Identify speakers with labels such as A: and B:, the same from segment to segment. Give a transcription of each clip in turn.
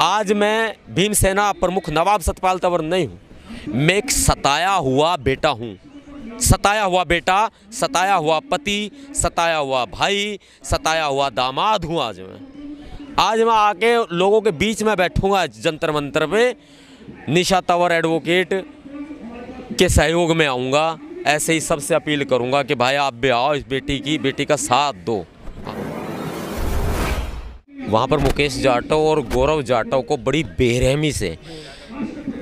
A: आज मैं भीमसेना प्रमुख नवाब सतपाल तंवर नहीं हूँ। मैं एक सताया हुआ बेटा हूँ। सताया हुआ बेटा, सताया हुआ पति, सताया हुआ भाई, सताया हुआ दामाद हूँ आज मैं। आज मैं आके लोगों के बीच में बैठूँगा जंतर मंतर पे। निशा तंवर एडवोकेट के सहयोग में आऊँगा। ऐसे ही सबसे अपील करूँगा कि भाई आप भी आओ इस बेटी की, बेटी का साथ दो। वहाँ पर मुकेश जाटव और गौरव जाटव को बड़ी बेरहमी से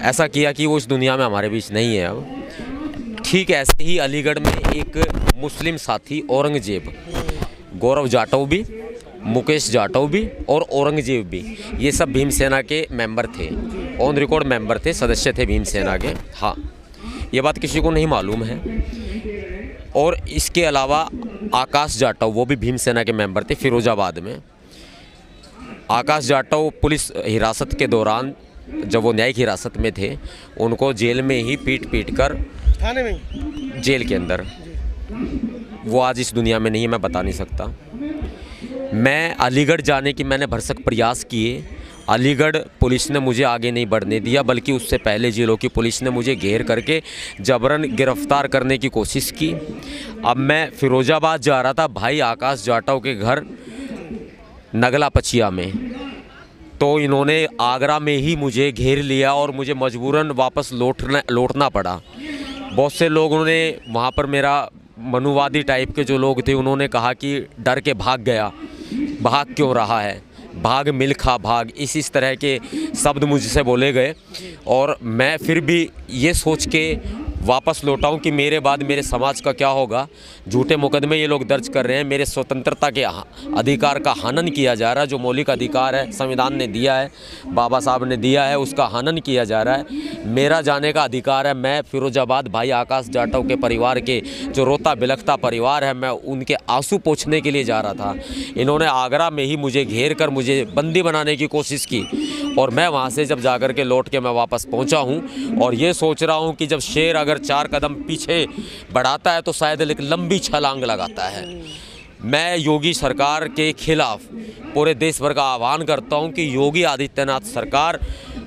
A: ऐसा किया कि वो इस दुनिया में हमारे बीच नहीं है अब। ठीक ऐसे ही अलीगढ़ में एक मुस्लिम साथी औरंगज़ेब, गौरव जाटव भी, मुकेश जाटव भी और औरंगज़ेब भी, ये सब भीमसेना के मेंबर थे, ऑन रिकॉर्ड मेंबर थे, सदस्य थे भीमसेना के। हाँ ये बात किसी को नहीं मालूम है। और इसके अलावा आकाश जाटव, वो भी भीमसेना के मेंबर थे, फिरोजाबाद में। आकाश जाटव पुलिस हिरासत के दौरान जब वो न्यायिक हिरासत में थे उनको जेल में ही पीट पीट कर
B: थाने में?
A: जेल के अंदर। वो आज इस दुनिया में नहीं है मैं बता नहीं सकता। मैं अलीगढ़ जाने की मैंने भरसक प्रयास किए। अलीगढ़ पुलिस ने मुझे आगे नहीं बढ़ने दिया बल्कि उससे पहले जिलों की पुलिस ने मुझे घेर करके जबरन गिरफ़्तार करने की कोशिश की। अब मैं फिरोजाबाद जा रहा था भाई आकाश जाटव के घर नगला पचिया में। तो इन्होंने आगरा में ही मुझे घेर लिया और मुझे मजबूरन वापस लौटना लौटना पड़ा। बहुत से लोगों ने वहाँ पर मेरा मनुवादी टाइप के जो लोग थे, उन्होंने कहा कि डर के भाग गया। भाग क्यों रहा है? भाग मिल्खा भाग, इस इस तरह के शब्द मुझसे बोले गए। और मैं फिर भी ये सोच के वापस लौटा हूँ कि मेरे बाद मेरे समाज का क्या होगा? झूठे मुकदमे ये लोग दर्ज कर रहे हैं। मेरे स्वतंत्रता के अधिकार का हनन किया जा रहा है, जो मौलिक अधिकार है, संविधान ने दिया है, बाबा साहब ने दिया है, उसका हनन किया जा रहा है। मेरा जाने का अधिकार है, मैं फिरोजाबाद भाई आकाश जाटव के परिवार के, जो रोता बिलखता परिवार है, मैं उनके आँसू पोछने के लिए जा रहा था। इन्होंने आगरा में ही मुझे घेर कर मुझे बंदी बनाने की कोशिश की और मैं वहाँ से जब जाकर के लौट के मैं वापस पहुँचा हूँ और ये सोच रहा हूँ कि जब शेर अगर चार कदम पीछे बढ़ाता है तो शायद एक लंबी छलांग लगाता है। मैं योगी सरकार के खिलाफ पूरे देश भर का आह्वान करता हूँ कि योगी आदित्यनाथ सरकार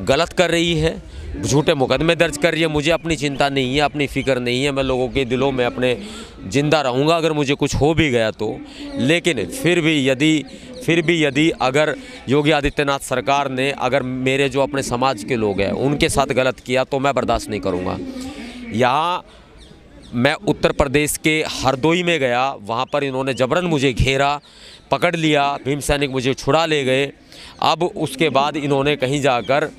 A: गलत कर रही है, झूठे मुकदमे दर्ज कर रही है। मुझे अपनी चिंता नहीं है, अपनी फ़िक्र नहीं है। मैं लोगों के दिलों में अपने ज़िंदा रहूँगा अगर मुझे कुछ हो भी गया तो। लेकिन फिर भी यदि, फिर भी यदि अगर योगी आदित्यनाथ सरकार ने, अगर मेरे जो अपने समाज के लोग हैं, उनके साथ गलत किया तो मैं बर्दाश्त नहीं करूँगा। यहाँ मैं उत्तर प्रदेश के हरदोई में गया, वहाँ पर इन्होंने जबरन मुझे घेरा, पकड़ लिया, भीम सैनिक मुझे छुड़ा ले गए। अब उसके बाद इन्होंने कहीं जाकर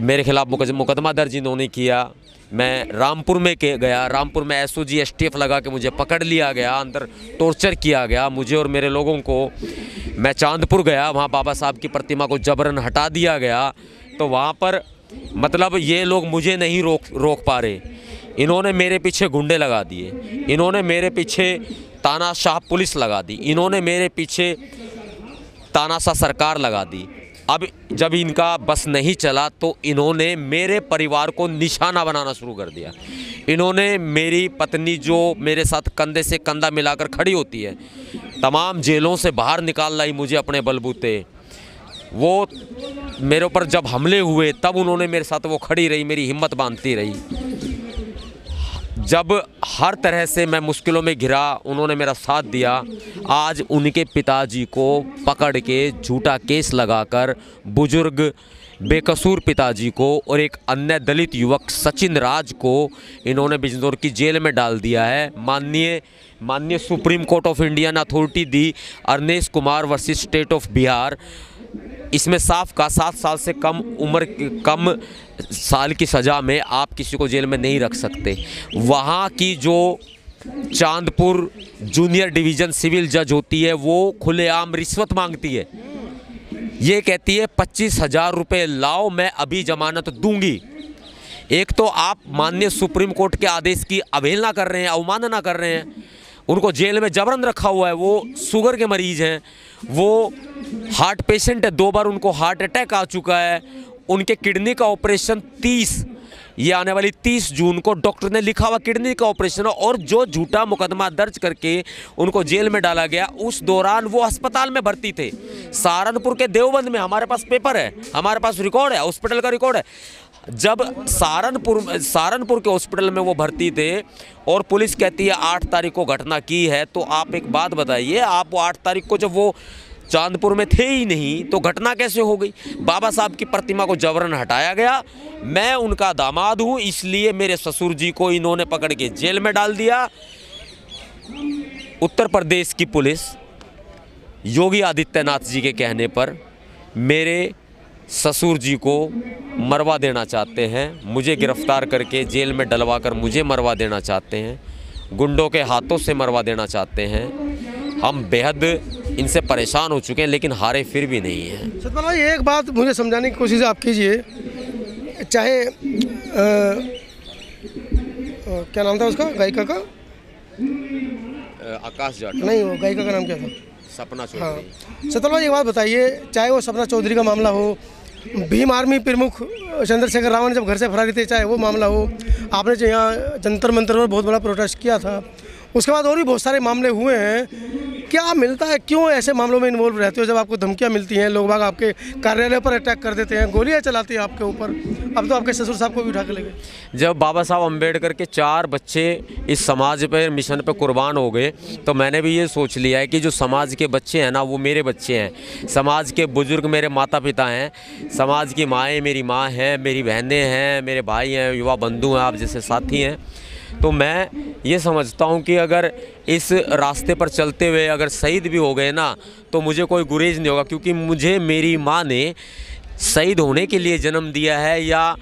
A: मेरे खिलाफ मुकद- मुकदमा दर्ज इन्होंने किया। मैं रामपुर में के गया, रामपुर में S O G S T F लगा के मुझे पकड़ लिया गया, अंदर टॉर्चर किया गया, मुझे और मेरे लोगों को। मैं चांदपुर गया, वहाँ बाबा साहब की प्रतिमा को जबरन हटा दिया गया। तो वहाँ पर मतलब ये लोग मुझे नहीं रोक रोक पा रहे। इन्होंने मेरे पीछे गुंडे लगा दिए। इन्होंने मेरे पीछे तानाशाह पुलिस लगा दी। इन्होंने मेरे पीछे तानाशाह सरकार लगा दी। अब जब इनका बस नहीं चला तो इन्होंने मेरे परिवार को निशाना बनाना शुरू कर दिया। इन्होंने मेरी पत्नी जो मेरे साथ कंधे से कंधा मिलाकर खड़ी होती है, तमाम जेलों से बाहर निकाल लाई मुझे अपने बलबूते। वो मेरे ऊपर जब हमले हुए, तब उन्होंने मेरे साथ वो खड़ी रही, मेरी हिम्मत बांधती रही। जब हर तरह से मैं मुश्किलों में घिरा, उन्होंने मेरा साथ दिया, आज उनके पिताजी को पकड़ के झूठा केस लगाकर बुज़ुर्ग, बेकसूर पिताजी को और एक अन्य दलित युवक सचिन राज को इन्होंने बिजनौर की जेल में डाल दिया है। माननीय माननीय Supreme Court of Indian authority the Arnesh Kumar versus state of Bihar. इसमें साफ़ का सात साल से कम उम्र, कम साल की सज़ा में आप किसी को जेल में नहीं रख सकते। वहाँ की जो चांदपुर जूनियर डिवीज़न सिविल जज होती है, वो खुलेआम रिश्वत मांगती है। ये कहती है, पच्चीस हज़ार रुपये लाओ, मैं अभी जमानत दूँगी। एक तो आप माननीय सुप्रीम कोर्ट के आदेश की अवहेलना कर रहे हैं, अवमानना कर रहे हैं। उनको जेल में जबरन रखा हुआ है, वो शुगर के मरीज़ हैं। वो हार्ट पेशेंट है, दो बार उनको हार्ट अटैक आ चुका है। उनके किडनी का ऑपरेशन तीस, ये आने वाली 30 जून को डॉक्टर ने लिखा हुआ किडनी का ऑपरेशन और जो झूठा मुकदमा दर्ज करके उनको जेल में डाला गया, उस दौरान वो अस्पताल में भर्ती थे। सहारनपुर के देवबंद में हमारे पास पेपर है, हमारे पास रिकॉर्ड है, हॉस्पिटल का रिकॉर्ड है। जब सहारनपुर सहारनपुर के हॉस्पिटल में वो भर्ती थे और पुलिस कहती है आठ तारीख को घटना की है तो आप एक बात बताइए, आप वो आठ तारीख को जब वो चांदपुर में थे ही नहीं तो घटना कैसे हो गई? बाबा साहब की प्रतिमा को जबरन हटाया गया, मैं उनका दामाद हूँ, इसलिए मेरे ससुर जी को इन्होंने पकड़ के जेल में डाल दिया। उत्तर प्रदेश की पुलिस, योगी आदित्यनाथ जी के कहने पर मेरे ससुर जी को मरवा देना चाहते हैं। मुझे गिरफ़्तार करके जेल में डलवा कर मुझे मरवा देना चाहते हैं। गुंडों के हाथों से मरवा देना चाहते हैं। हम बेहद इनसे परेशान हो चुके हैं लेकिन हारे फिर भी नहीं हैं।
B: सतपाल भाई एक बात मुझे समझाने की कोशिश आप कीजिए। चाहे अ, अ, क्या नाम था उसका? गायिका का?
A: आकाश जाट
B: नहीं वो गायिका का नाम क्या था?
A: सपना चौधरी।
B: हाँ। सतपाल भाई एक बात बताइए चाहे वो सपना चौधरी का मामला हो भीम आर्मी प्रमुख चंद्रशेखर रावण जब घर से फरारी थे, चाहे वो मामला हो, आपने जो यहाँ जंतर मंतर पर बहुत बड़ा प्रोटेस्ट किया था। उसके बाद और भी बहुत सारे मामले हुए हैं। क्या मिलता है? क्यों ऐसे मामलों में इन्वॉल्व रहते हो जब आपको धमकियाँ मिलती हैं, लोग बाग आपके कार्यालय पर अटैक कर देते हैं, गोलियाँ चलाती हैं आपके ऊपर? अब तो आपके ससुर साहब को भी उठा के ले गए।
A: जब बाबा साहब अंबेडकर के चार बच्चे इस समाज पर, मिशन पर कुर्बान हो गए तो मैंने भी ये सोच लिया है कि जो समाज के बच्चे हैं ना, वो मेरे बच्चे हैं। समाज के बुज़ुर्ग मेरे माता पिता हैं, समाज की माएँ मेरी माँ हैं, मेरी बहनें हैं, मेरे भाई हैं, युवा बंधु हैं, आप जैसे साथी हैं। तो मैं ये समझता हूँ कि अगर इस रास्ते पर चलते हुए अगर शहीद भी हो गए ना तो मुझे कोई गुरेज नहीं होगा, क्योंकि मुझे मेरी माँ ने शहीद होने के लिए जन्म दिया है या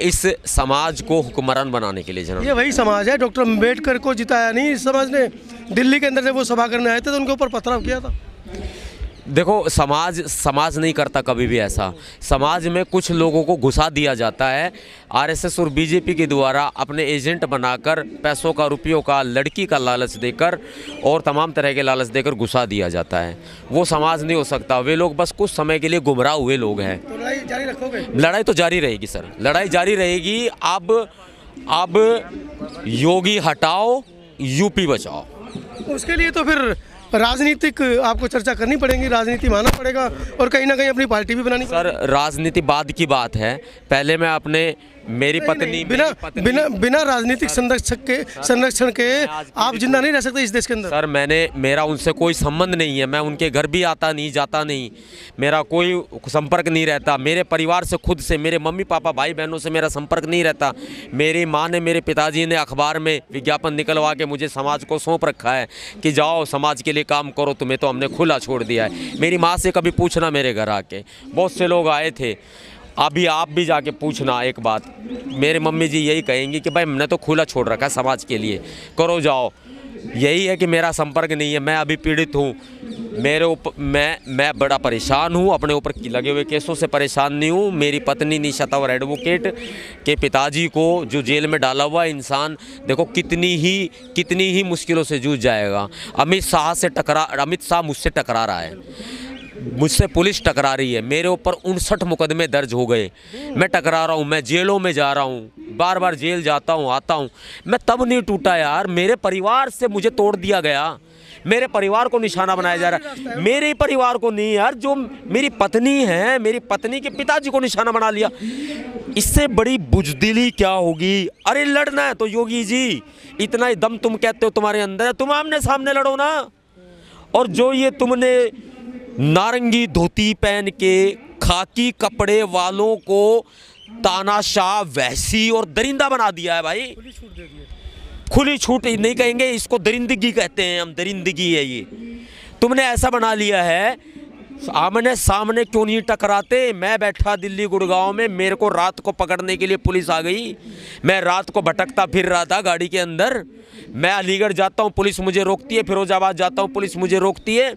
A: इस समाज को हुक्मरान बनाने के लिए जन्म
B: ये वही समाज है, डॉक्टर अंबेडकर को जिताया नहीं, इस समाज ने दिल्ली के अंदर जब वो सभा करने आए थे तो उनके ऊपर पथराव किया था।
A: देखो समाज समाज नहीं करता कभी भी ऐसा। समाज में कुछ लोगों को घुसा दिया जाता है। आरएसएस और बीजेपी के द्वारा अपने एजेंट बनाकर पैसों का रुपयों का लड़की का लालच देकर और तमाम तरह के लालच देकर घुसा दिया जाता है। वो समाज नहीं हो सकता। वे लोग बस कुछ समय के लिए गुमराह हुए लोग हैं।
B: तो लड़ाई जारी रखोगे?
A: लड़ाई तो जारी रहेगी सर। लड़ाई जारी रहेगी। अब अब योगी हटाओ यूपी बचाओ।
B: उसके लिए तो फिर राजनीतिक आपको चर्चा करनी पड़ेगी राजनीति माना पड़ेगा और कहीं ना कहीं अपनी पार्टी भी बनानी
A: सर राजनीति बाद की बात है। पहले मैं अपने मेरी पत्नी
B: बिना बिना बिना राजनीतिक संरक्षक के संरक्षण के आप ज़िंदा नहीं रह सकते इस देश के अंदर।
A: सर मैंने मेरा उनसे कोई संबंध नहीं है। मैं उनके घर भी आता नहीं जाता नहीं। मेरा कोई संपर्क नहीं रहता। मेरे परिवार से खुद से मेरे मम्मी पापा भाई बहनों से मेरा संपर्क नहीं रहता। मेरी माँ ने मेरे पिताजी ने अखबार में विज्ञापन निकलवा के मुझे समाज को सौंप रखा है कि जाओ समाज के लिए काम करो तुम्हें तो हमने खुला छोड़ दिया है। मेरी माँ से कभी पूछना मेरे घर आके। बहुत से लोग आए थे। अभी आप भी जाके पूछना एक बात। मेरे मम्मी जी यही कहेंगी कि भाई हमने तो खुला छोड़ रखा है समाज के लिए। करो जाओ। यही है कि मेरा संपर्क नहीं है। मैं अभी पीड़ित हूँ। मेरे ऊपर मैं मैं बड़ा परेशान हूँ। अपने ऊपर लगे हुए केसों से परेशान नहीं हूँ। मेरी पत्नी निशा तंवर एडवोकेट के पिताजी को जो जेल में डाला हुआ इंसान, देखो कितनी ही कितनी ही मुश्किलों से जूझ जाएगा। अमित शाह से टकरा, अमित शाह मुझसे टकरा रहा है। मुझसे पुलिस टकरा रही है। मेरे ऊपर उनसठ मुकदमे दर्ज हो गए। मैं टकरा रहा हूँ, मैं जेलों में जा रहा हूँ। बार बार जेल जाता हूँ, आता हूँ। मैं तब नहीं टूटा यार। मेरे परिवार से मुझे तोड़ दिया गया। मेरे परिवार को निशाना बनाया जा रहा है। मेरे परिवार को नहीं यार, जो मेरी पत्नी है, मेरी पत्नी के पिताजी को निशाना बना लिया। इससे बड़ी बुजदिली क्या होगी? अरे लड़ना है तो योगी जी, इतना ही दम तुम कहते हो तुम्हारे अंदर है। तुम आमने सामने लड़ो ना। और जो ये तुमने नारंगी धोती पहन के खाकी कपड़े वालों को तानाशाह वैसी और दरिंदा बना दिया है भाई। खुली छूट नहीं कहेंगे इसको दरिंदगी कहते हैं हम दरिंदगी है ये। तुमने ऐसा बना लिया है आमने सामने क्यों नहीं टकराते? मैं बैठा दिल्ली गुड़गांव में, मेरे को रात को पकड़ने के लिए पुलिस आ गई। मैं रात को भटकता फिर रहा था गाड़ी के अंदर। मैं अलीगढ़ जाता हूँ, पुलिस मुझे रोकती है। फिरोजाबाद जाता हूँ, पुलिस मुझे रोकती है।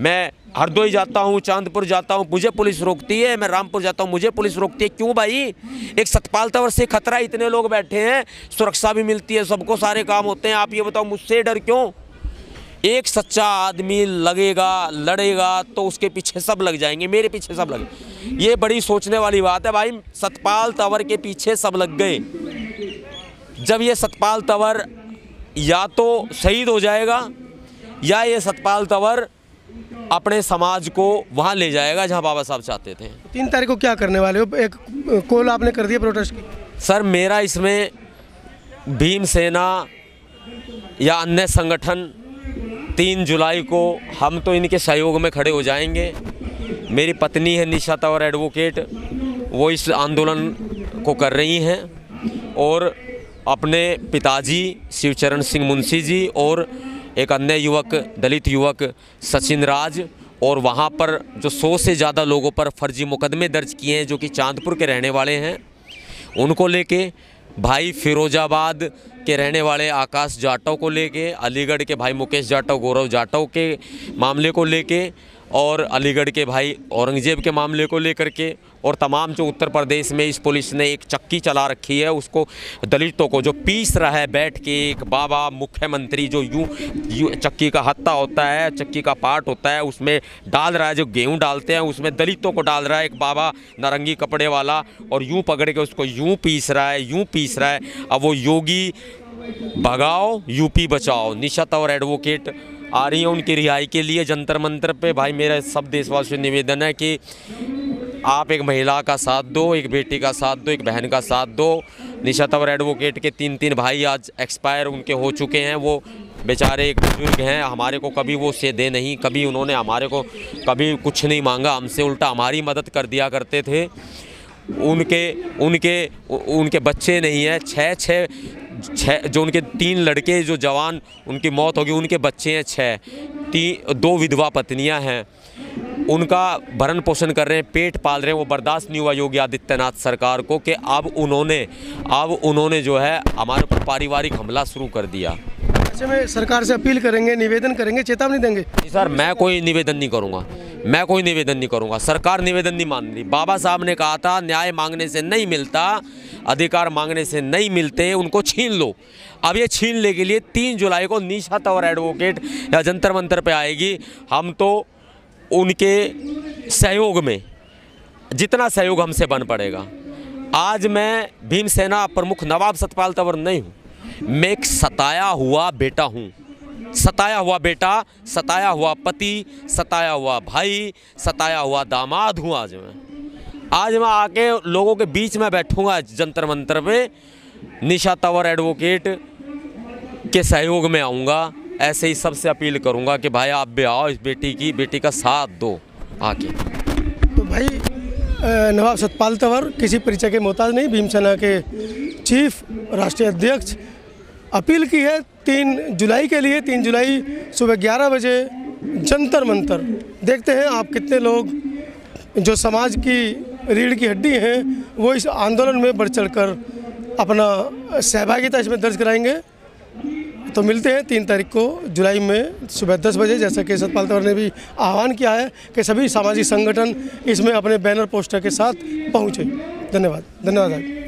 A: मैं हरदोई जाता हूँ, चांदपुर जाता हूँ, मुझे पुलिस रोकती है। मैं रामपुर जाता हूँ, मुझे पुलिस रोकती है। क्यों भाई? एक सतपाल तंवर से खतरा, इतने लोग बैठे हैं। सुरक्षा भी मिलती है, सबको सारे काम होते हैं। आप ये बताओ, मुझसे डर क्यों? एक सच्चा आदमी लगेगा लड़ेगा तो उसके पीछे सब लग जाएँगे मेरे पीछे सब लगे ये बड़ी सोचने वाली बात है भाई सतपाल तंवर के पीछे सब लग गए। जब ये सतपाल तंवर या तो शहीद हो जाएगा या ये सतपाल तंवर अपने समाज को वहाँ ले जाएगा जहाँ बाबा साहब चाहते थे।
B: तीन तारीख को क्या करने वाले हो? एक कॉल आपने कर दिया प्रोटेस्ट की?
A: सर मेरा इसमें भीम सेना या अन्य संगठन तीन जुलाई को हम तो इनके सहयोग में खड़े हो जाएँगे। मेरी पत्नी है निशा तंवर एडवोकेट वो इस आंदोलन को कर रही हैं और अपने पिताजी शिवचरण सिंह मुंशी जी और एक अन्य युवक, दलित युवक सचिन राज और वहाँ पर जो सौ से ज़्यादा लोगों पर फर्जी मुकदमे दर्ज किए हैं, जो कि चांदपुर के रहने वाले हैं, उनको लेके भाई फिरोजाबाद के रहने वाले आकाश जाटव को लेके, अलीगढ़ के भाई मुकेश जाटव, गौरव जाटव के मामले को लेके और अलीगढ़ के भाई औरंगज़ेब के मामले को लेकर के और तमाम जो उत्तर प्रदेश में इस पुलिस ने एक चक्की चला रखी है उसको दलितों को जो पीस रहा है बैठ के एक बाबा मुख्यमंत्री जो यूँ यू, चक्की का हत्ता होता है चक्की का पार्ट होता है उसमें डाल रहा है जो गेहूँ डालते हैं उसमें दलितों को डाल रहा है एक बाबा नारंगी कपड़े वाला और यूँ पकड़ के उसको यूँ पीस रहा है यूँ पीस रहा है। अब वो योगी भगाओ यूपी बचाओ निशा और एडवोकेट आ रही हैं उनकी रिहाई के लिए जंतर मंतर पे। भाई, मेरा सब देशवासियों निवेदन है कि आप एक महिला का साथ दो, एक बेटी का साथ दो, एक बहन का साथ दो। निशा तवर एडवोकेट के तीन तीन भाई आज एक्सपायर उनके हो चुके हैं। वो बेचारे एक बुज़ुर्ग हैं, हमारे को कभी वो से दे नहीं, कभी उन्होंने हमारे को कभी कुछ नहीं मांगा, हमसे उल्टा हमारी मदद कर दिया करते थे। उनके उनके उनके बच्चे नहीं हैं छः छः छः जो उनके तीन लड़के, जो जवान, उनकी मौत होगी, उनके बच्चे हैं छः तीन दो विधवा पत्नियाँ हैं। उनका भरण पोषण कर रहे हैं, पेट पाल रहे हैं, वो बर्दाश्त नहीं हुआ योगी आदित्यनाथ सरकार को कि अब उन्होंने अब उन्होंने जो है, हमारे ऊपर पारिवारिक हमला शुरू कर दिया।
B: ऐसे में सरकार से अपील करेंगे, निवेदन करेंगे, चेतावनी देंगे।
A: सर, मैं कोई निवेदन नहीं करूँगा। मैं कोई निवेदन नहीं करूँगा। सरकार निवेदन नहीं मान रही बाबा साहब ने कहा था, न्याय मांगने से नहीं मिलता, अधिकार मांगने से नहीं मिलते, उनको छीन लो। अब ये छीनने के लिए तीन जुलाई को निशा तवर एडवोकेट या जंतर मंतर पे आएगी। हम तो उनके सहयोग में, जितना सहयोग हमसे बन पड़ेगा। आज मैं भीमसेना प्रमुख नवाब सतपाल तंवर नहीं हूँ। मैं एक सताया हुआ बेटा हूँ। सताया हुआ बेटा, सताया हुआ पति, सताया हुआ भाई, सताया हुआ दामाद हूँ आज मैं। आज मैं आके लोगों के बीच में बैठूँगा जंतर मंतर पे। निशा तंवर एडवोकेट के सहयोग में आऊँगा। ऐसे ही सबसे अपील करूँगा कि भाई आप भी आओ इस बेटी की, बेटी का साथ दो आके।
B: तो भाई नवाब सतपाल तंवर, किसी परिचय के मोहताज नहीं, भीमसेना के चीफ, राष्ट्रीय अध्यक्ष अपील की है तीन जुलाई के लिए, तीन जुलाई सुबह ग्यारह बजे जंतर मंतर। देखते हैं आप कितने लोग जो समाज की रीढ़ की हड्डी हैं, वो इस आंदोलन में बढ़ चढ़ कर अपना सहभागिता इसमें दर्ज कराएँगे। तो मिलते हैं तीन तारीख को, जुलाई में सुबह दस बजे, जैसा कि सतपाल तंवर ने भी आह्वान किया है कि सभी सामाजिक संगठन इसमें अपने बैनर पोस्टर के साथ पहुँचे। धन्यवाद धन्यवाद।